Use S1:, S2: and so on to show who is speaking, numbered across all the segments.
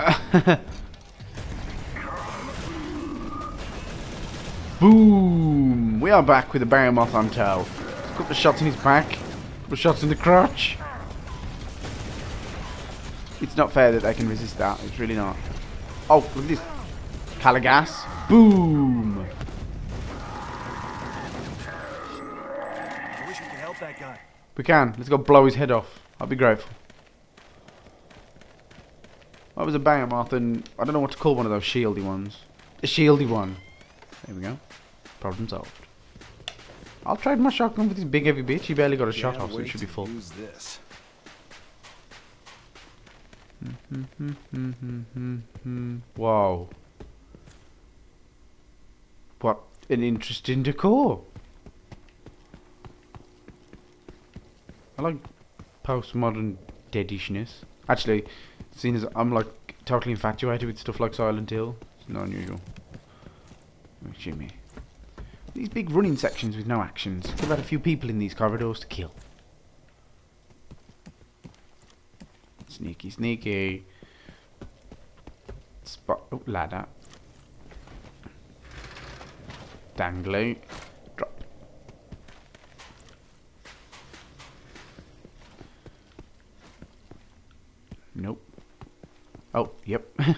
S1: Boom! We are back with the Behemoth on tow. A couple of shots in his back, a couple of shots in the crotch. It's not fair that they can resist that. It's really not. Oh, look at this. Caligas. Boom!
S2: I wish we could help that guy.
S1: We can. Let's go blow his head off. I'll be grateful. That was a Behemoth and I don't know what to call one of those shieldy ones. A shieldy one. There we go. Problem solved. I'll trade my shotgun for this big heavy bitch. He barely got a shot off, so it should be full.
S2: Use this.
S1: Mm-hmm, mm-hmm, mm-hmm, Whoa. What an interesting decor. I like postmodern deadishness. Actually, seeing as I'm like totally infatuated with stuff like Silent Hill, it's not unusual. Oh, Jimmy. These big running sections with no actions. What about a few people in these corridors to kill? Sneaky, sneaky. Spot. Oh, ladder. Dangly. Nope. Oh, yep.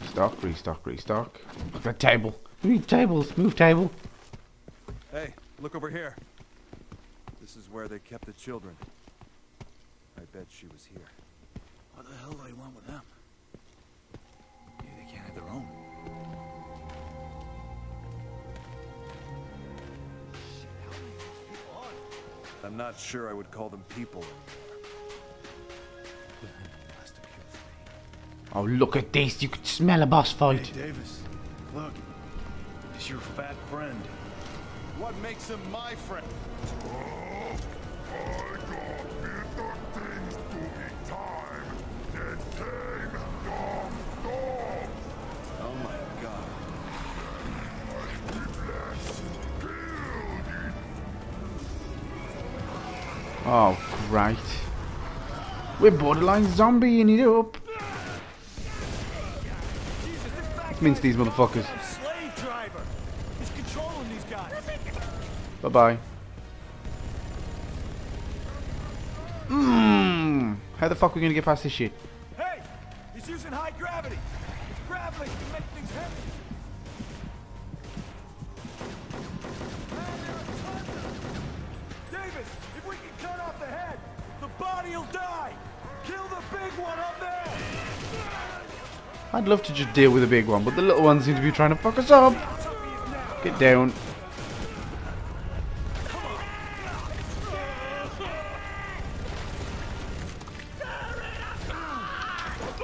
S1: restock, restock, restock. Look at that table. We need tables. Move table.
S2: Hey, look over here. This is where they kept the children. I bet she was here.
S3: What the hell do they want with them? Maybe they can't have their own. Shit, how many people are?
S2: I'm not sure I would call them people.
S1: Oh, look at this. You could smell a boss fight.
S3: Hey, Davis, look. It's your fat friend.
S2: What makes him my friend? Oh my god.
S1: Oh, great. We're borderline zombieing it up. Mince these motherfuckers.
S2: Slave driver! He's controlling these guys!
S1: Bye bye. Mmm. How the fuck are we gonna get past this shit?
S2: Hey! He's using high gravity! It's can make things heavy! Davis, if we can cut off the head, the body'll die! Kill the big one up there!
S1: I'd love to just deal with the big one, but the little ones seem to be trying to fuck us up. Get down.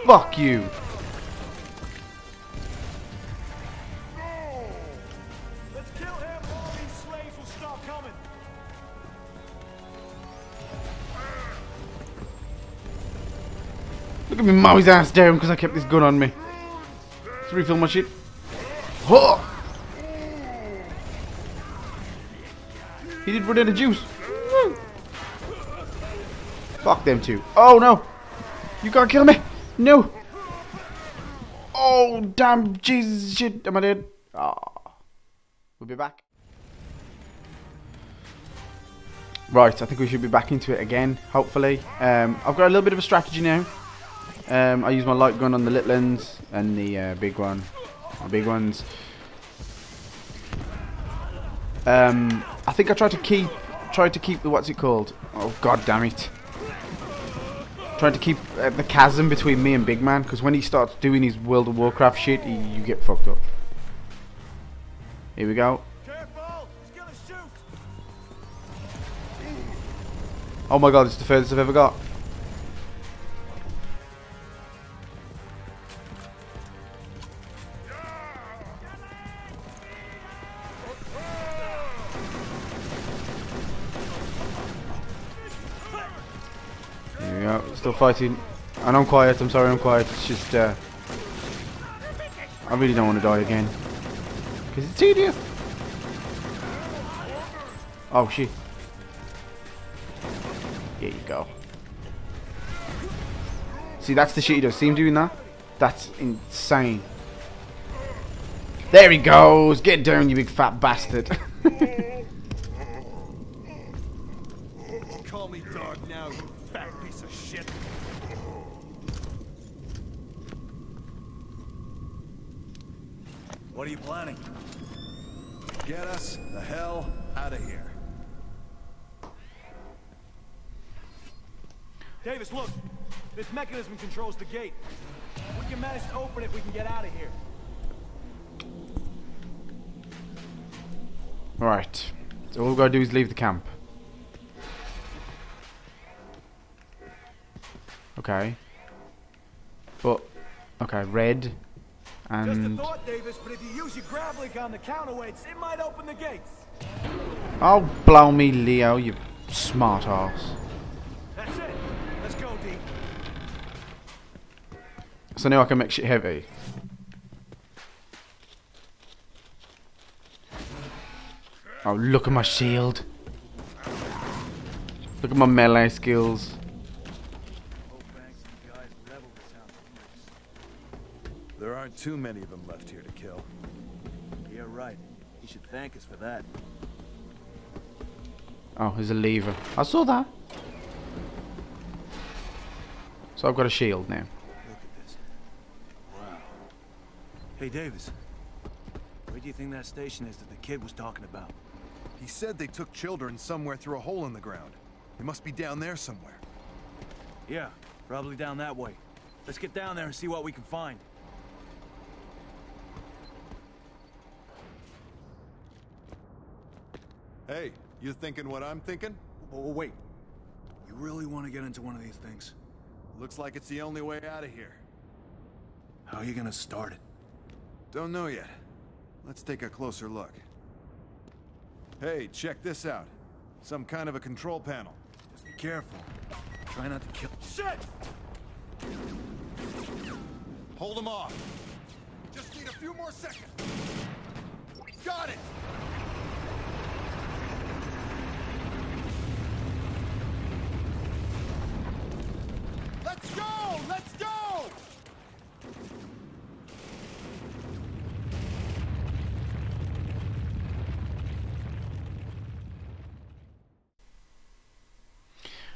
S1: Fuck you. Look at me mow his ass down because I kept this gun on me. Let's refill my shit. Huh. He did run out of juice. Fuck them two. Oh no! You can't kill me! No! Oh damn Jesus shit! Am I dead? Ah. We'll be back. Right, I think we should be back into it again, hopefully. Um, I've got a little bit of a strategy now. Um, I use my light gun on the little and the uh, big one. The big ones. Um, I think I tried to keep, tried to keep the what's it called? Oh god damn it! Tried to keep uh, the chasm between me and Big Man because when he starts doing his World of Warcraft shit, he, you get fucked up. Here we go. Oh my god, it's the furthest I've ever got. We go, still fighting. And I'm quiet, I'm sorry I'm quiet, it's just, uh, I really don't want to die again. Because it's tedious. Oh shit. Here you go. See, that's the shit he does. See him doing that? That's insane. There he goes. Get down, you big fat bastard.
S2: Call me dog now, fat piece of shit.
S3: What are you planning?
S2: Get us the hell out of here.
S4: Davis, look. This mechanism controls the gate. We can manage to open it, we can get out of here.
S1: Alright. So all we've got to do is leave the camp. Okay. But, okay, red.
S4: Just a
S1: And...
S4: thought, Davis, but if you use your grab on the counterweights, it might open the gates.
S1: Oh, blow me, Leo, you smart ass.
S4: That's it. Let's go, D.
S1: So now I can make shit heavy. Oh, look at my shield. Look at my melee skills.
S2: Aren't too many of them left here to kill.
S3: You're right. You should thank us for that.
S1: Oh, there's a lever. I saw that. So I've got a shield now.
S3: Look at this. Wow. Hey, Davis. Where do you think that station is that the kid was talking about?
S2: He said they took children somewhere through a hole in the ground. They must be down there somewhere.
S3: Yeah, probably down that way. Let's get down there and see what we can find.
S2: Hey, you thinking what I'm thinking?
S3: Oh, wait. You really want to get into one of these things?
S2: Looks like it's the only way out of here.
S3: How are you gonna start it?
S2: Don't know yet. Let's take a closer look. Hey, check this out. Some kind of a control panel.
S3: Just be careful. Try not to kill.
S4: Shit!
S2: Hold them off. Just need a few more seconds. Got it! Let's go! Let's go!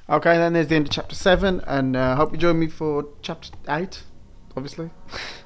S1: Okay, then there's the end of chapter 7, and I uh, hope you join me for chapter 8, obviously.